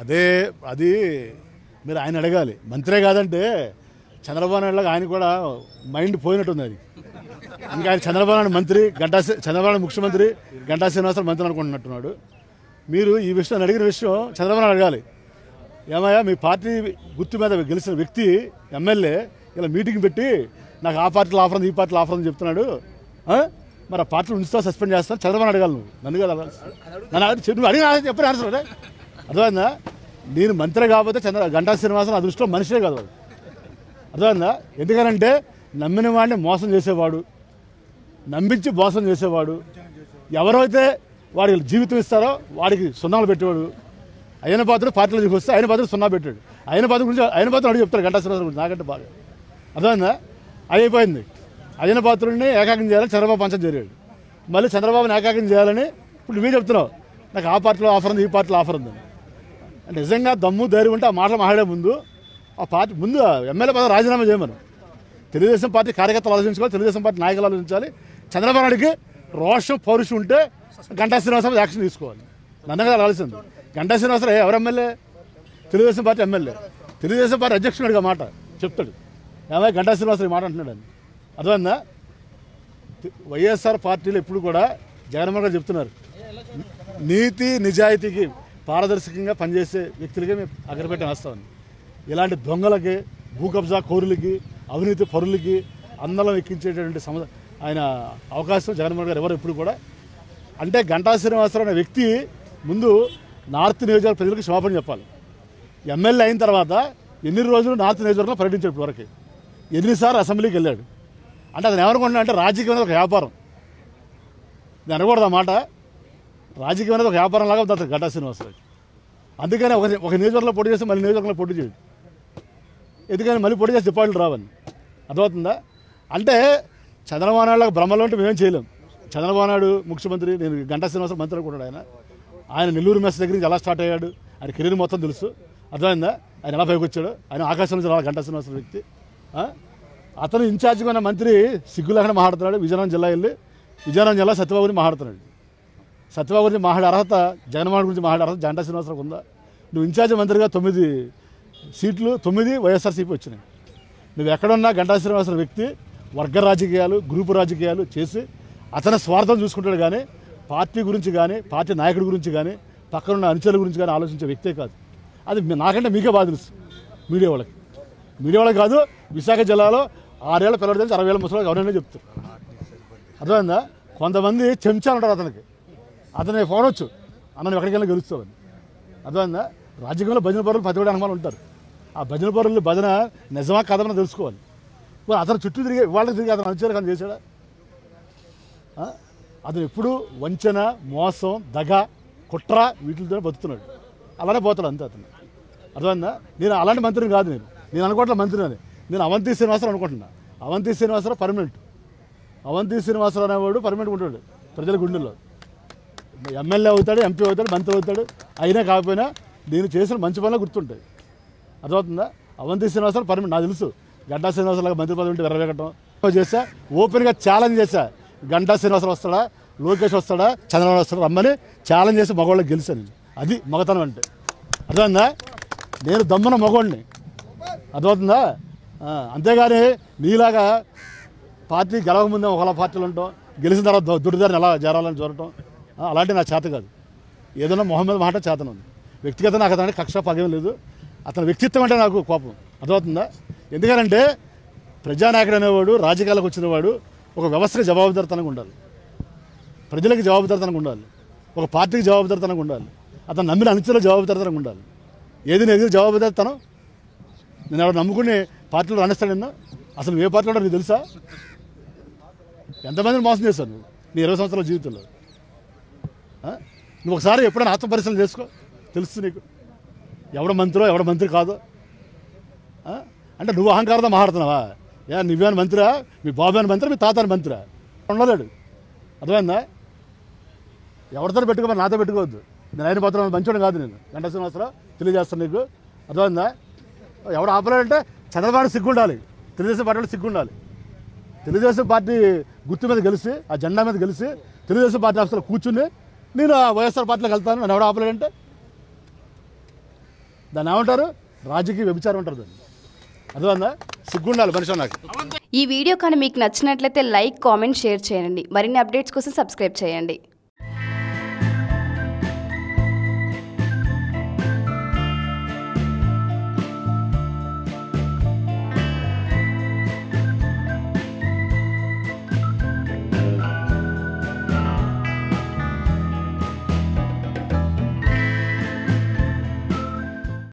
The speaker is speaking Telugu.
అదే అది మీరు ఆయన అడగాలి. మంత్రే కాదంటే చంద్రబాబు నాయుడు ఆయన కూడా మైండ్ పోయినట్టుంది అది. ఇంకా ఆయన చంద్రబాబు నాయుడు మంత్రి గంటా చంద్రబాబు నాయుడు ముఖ్యమంత్రి గంటా శ్రీనివాసరావు మంత్రి అనుకుంటున్నట్టున్నాడు. మీరు ఈ విషయం అడిగిన విషయం చంద్రబాబు నాయుడు అడగాలి. ఏమయ్యా మీ పార్టీ గుర్తు మీద గెలిచిన వ్యక్తి ఎమ్మెల్యే ఇలా మీటింగ్ పెట్టి నాకు ఆ పార్టీలో ఆఫర్ ఉంది ఈ పార్టీలో ఆఫర్ ఉంది చెప్తున్నాడు. మరి ఆ పార్టీలు ఉంచుతా సస్పెండ్ చేస్తాను చంద్రబాబు అడగాలి నువ్వు. నన్ను కదా నన్ను అడిగి చెప్పు, అడిగిన చెప్పిన ఆన్సర్ అదే అర్థమైందా? నేను మంత్రి కాకపోతే చంద్ర గంటా శ్రీనివాసన్ అదృష్టం మనిషే కాదు అర్థమైందా? ఎందుకనంటే నమ్మిన వాడిని మోసం చేసేవాడు నమ్మించి మోసం చేసేవాడు. ఎవరైతే వాడికి జీవితం ఇస్తారో వాడికి సున్నాలు పెట్టేవాడు. అయిన పాత్ర పార్టీలోకి వస్తే అయిన పాత్ర సున్నా పెట్టాడు. అయిన పాత్ర గురించి అయిన పాత్ర అడిగి చెప్తాడు గంటా శ్రీనివాసరావు గురించి నాకంటే బాగా. అర్థమైందా? అది అయిపోయింది. అయిన పాత్రుడిని ఏకాగ్రం చేయాలని చంద్రబాబు పంచం జరిగాడు మళ్ళీ చంద్రబాబుని ఏకాగ్రం చేయాలని ఇప్పుడు నువ్వే చెప్తున్నావు. నాకు ఆ పార్టీలో ఆఫర్ ఉంది ఈ పార్టీలో ఆఫర్ ఉంది నిజంగా దమ్ము ధైర్యం ఉంటే ఆ మాటలు మాట్లాడే ముందు ఆ పార్టీ ముందు ఎమ్మెల్యే పదవి రాజీనామా చేయమను. తెలుగుదేశం పార్టీ కార్యకర్తలు ఆలోచించుకోవాలి తెలుగుదేశం పార్టీ నాయకులు ఆలోచించాలి. చంద్రబాబు నాయుడికి రోషం పౌరుషం ఉంటే గంటా శ్రీనివాసరావు యాక్షన్ తీసుకోవాలి. నన్నగా ఆలోచింది గంటా శ్రీనివాసరావు ఎవరు MLA? Telugu Desam party MLA. Telugu Desam party అధ్యక్షుడిగా మాట చెప్తాడు. ఏమైనా గంటా శ్రీనివాసరావు మాట అంటున్నాడు అని. అర్థమైందా? వైఎస్ఆర్ పార్టీలు ఎప్పుడు కూడా జగన్మోహన్ గారు చెప్తున్నారు. నీతి నిజాయితీకి పారదర్శకంగా పనిచేసే వ్యక్తులకే మేము అగ్రపెట్టి వేస్తామని ఇలాంటి దొంగలకి భూ కబ్జా కోరులకి అవినీతి పరులకి అందలం ఎక్కించేటటువంటి సమ ఆయన అవకాశం జగన్మోహన్ గారు ఎవరు ఎప్పుడు కూడా. అంటే గంటా శ్రీనివాసరావు అనే వ్యక్తి ముందు నార్త్ నియోజకవర్గ ప్రజలకు క్షమాపణ చెప్పాలి. ఎమ్మెల్యే అయిన తర్వాత ఎన్ని రోజులు నార్త్ నియోజకవర్గంలో పర్యటించాడు ఇప్పటివరకు? ఎన్నిసార్లు అసెంబ్లీకి వెళ్ళాడు? అంటే అతను ఏమనుకుంటున్నా అంటే రాజకీయం ఒక వ్యాపారం. నేను అనకూడదు అన్నమాట రాజకీయం అనేది ఒక వ్యాపారం లాగా ఉంది అతను శ్రీనివాసరావు అందుకని ఒక ఒక నియోజకవర్గంలో పోటీ చేస్తే మళ్ళీ నియోజకవర్గంలో పోటీ చేయడు. ఎందుకని మళ్ళీ పోటీ చేస్తే డిపాజిట్లు రావని. అర్థమవుతుందా? అంటే చంద్రబాబు నాయుడు భ్రమలో ఉంటే మేమేం చేయలేం. చంద్రబాబు నాయుడు ముఖ్యమంత్రి నేను గంటా శ్రీనివాసరావు మంత్రి అనుకుంటాడు ఆయన. ఆయన నెల్లూరు మెస్ దగ్గర నుంచి ఎలా స్టార్ట్ అయ్యాడు ఆయన కెరీర్ మొత్తం తెలుసు. అర్థమైందా? ఆయన ఎలా పైకి వచ్చాడు. ఆయన ఆకాశం నుంచి రావాలి గంటా శ్రీనివాసరావు వ్యక్తి. అతను ఇన్ఛార్జ్గా ఉన్న మంత్రి సిగ్గు మాట్లాడుతున్నాడు. విజయనగరం జిల్లా వెళ్ళి విజయనగరం జిల్లా సత్యబాబుని మాట్లాడుతున్నాడు. సత్యబాబు గురించి మాట్లాడే అర్హత జగన్మోహన్ గురించి మాట్లాడే అర్హత జంటా శ్రీనివాసరావు ఉందా? నువ్వు ఇన్ఛార్జ్ మంత్రిగా తొమ్మిది సీట్లు తొమ్మిది వైఎస్ఆర్సీపీ వచ్చినాయి. నువ్వు ఎక్కడున్నా గంటా శ్రీనివాసరావు వ్యక్తి వర్గ రాజకీయాలు గ్రూపు రాజకీయాలు చేసి అతని స్వార్థం చూసుకుంటాడు కానీ పార్టీ గురించి కానీ పార్టీ నాయకుడి గురించి కానీ పక్కనున్న అనుచరుల గురించి కానీ ఆలోచించే వ్యక్తే కాదు. అది నాకంటే మీకే బాధ తెలుసు మీడియా వాళ్ళకి. మీడియా వాళ్ళకి కాదు విశాఖ జిల్లాలో ఆరేళ్ళ పిల్లలు తెలిసి అరవై వేల ముసలి ఎవరైనా చెప్తారు. అర్థమైందా? కొంతమంది చెంచాలు ఉంటారు అతనికి. అతను ఫోన్ వచ్చు. అన్న నువ్వు ఎక్కడికి గెలుస్తావని. అర్థమైందా? రాజకీయంలో భజన పరులు పది కూడా అనుమానం ఉంటారు. ఆ భజన పరులు భజన నిజమా కథమని తెలుసుకోవాలి. మరి అతను చుట్టూ తిరిగి వాళ్ళకి తిరిగి అతను అనుచరు కానీ చేశాడా? అతను ఎప్పుడు వంచన మోసం దగ కుట్ర వీటితో బతుకుతున్నాడు. అలానే పోతాడు అంతే అతను. అర్థమైందా? నేను అలాంటి మంత్రిని కాదు నేను. నేను అనుకోవట్లే మంత్రిని అని నేను అవంతి శ్రీనివాసరావు అనుకుంటున్నా. అవంతి శ్రీనివాసరావు పర్మనెంట్. అవంతి శ్రీనివాసరావు అనేవాడు పర్మనెంట్ ఉంటాడు ప్రజల గుండెల్లో. ఎమ్మెల్యే అవుతాడు ఎంపీ అవుతాడు మంత్రి అవుతాడు అయినా కాకపోయినా నేను చేసిన మంచి పనులు గుర్తుంటాయి. అర్థమవుతుందా? అవంతి శ్రీనివాసరావు పర్మనెంట్ నాకు తెలుసు. గంటా శ్రీనివాసరావు మంత్రి పదవి ఉంటే వెరవేగటం చేశా ఓపెన్గా ఛాలెంజ్ చేశా. గంటా శ్రీనివాసరావు వస్తాడా లోకేష్ వస్తాడా చంద్రబాబు వస్తాడా రమ్మని ఛాలెంజ్ చేసి మగవాళ్ళకి గెలిచాను అది మగతనం అంటే. అర్థమైందా? నేను దమ్మున మగవాడిని. అర్థమవుతుందా? అంతేగాని నీలాగా పార్టీ గెలవకముందే ఒకలా పార్టీలు ఉంటాం. గెలిచిన తర్వాత దు- దుడిదారిని ఎలా చేరాలని చూడటం? అలాంటి నా చేత కాదు. ఏదైనా మొహమ్మద్ మాట చేతను వ్యక్తిగత నాకు అతనికి కక్ష పగం లేదు. అతని వ్యక్తిత్వం అంటే నాకు కోపం. అర్థమవుతుందా? ఎందుకంటే ప్రజానాయకుడు అనేవాడు రాజకీయాలకు వచ్చినవాడు ఒక వ్యవస్థకు జవాబుదారితనంగా ఉండాలి. ప్రజలకు జవాబుదారితనంగా ఉండాలి. ఒక పార్టీకి జవాబుదారితనంగా ఉండాలి. అతను నమ్మిన అనుచరుల జవాబుదారితనంగా ఉండాలి. ఏది నేను జవాబుదారితనం? నేను ఎవరు నమ్ముకుని పార్టీలో రాణిస్తాడు నిన్న? అసలు ఏ పార్టీలో నీకు తెలుసా? ఎంతమందిని మోసం చేశాను నీ ఇరవై సంవత్సరాల జీవితంలో. నువ్వు ఒకసారి ఎప్పుడైనా ఆత్మపరిశీలన చేసుకో. తెలుస్తుంది నీకు. ఎవడ మంత్రో ఎవడ మంత్రి కాదు. అంటే నువ్వు అహంకారంతో మాట్లాడుతున్నావా? ఏ నువ్వేని మంత్రా? మీ బాబు అని మంత్రి? మీ తాత అని మంత్రా? ఉండలేడు. అర్థమైందా? ఎవరితో పెట్టుకోమని నాతో పెట్టుకోవద్దు. నేను ఆయన పాత్ర మంచోడు కాదు నేను. గంట శ్రీనివాసరావు తెలియజేస్తాను నీకు. అర్థమైందా? ఎవడు ఆపలేడంటే చంద్రబాబు సిగ్గు ఉండాలి. తెలుగుదేశం పార్టీ వాళ్ళు సిగ్గు ఉండాలి. తెలుగుదేశం పార్టీ గుర్తు మీద గెలిచి ఆ జెండా మీద గెలిచి తెలుగుదేశం పార్టీ ఆఫీసులో కూర్చుని నేను వైఎస్ఆర్ పార్టీలోకి వెళ్తాను. నన్ను ఎవడు ఆపలేడంటే దాన్ని ఏమంటారు? రాజకీయ వ్యభిచారం అంటారు దాన్ని. అర్థమైందా? సిగ్గుండాలి మనిషి నాకు ఈ వీడియో కానీ మీకు నచ్చినట్లయితే లైక్ కామెంట్ షేర్ చేయండి. మరిన్ని అప్డేట్స్ కోసం సబ్స్క్రైబ్ చేయండి.